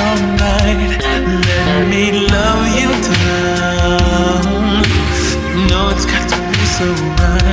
Let me love you it's got to be so right.